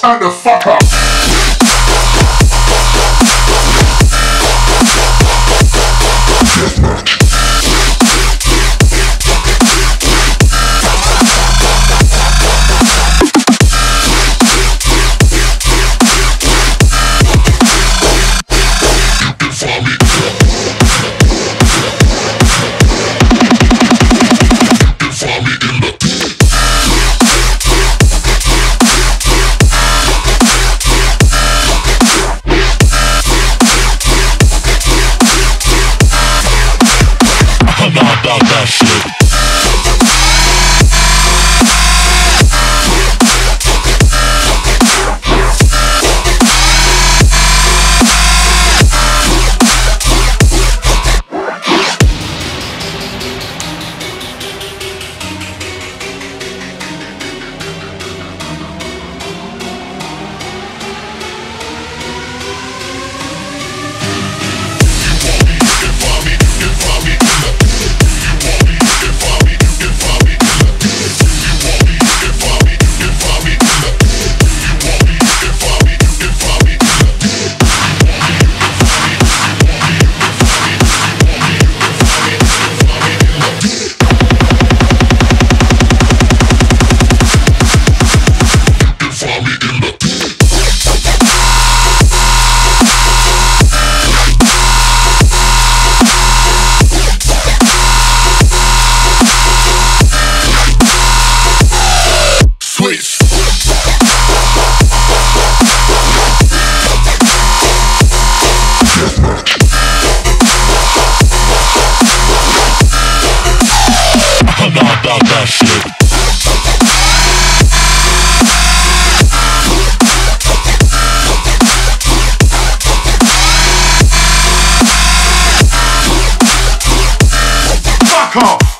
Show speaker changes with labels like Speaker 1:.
Speaker 1: turn the fuck up.
Speaker 2: About that shit.
Speaker 1: Fuck off.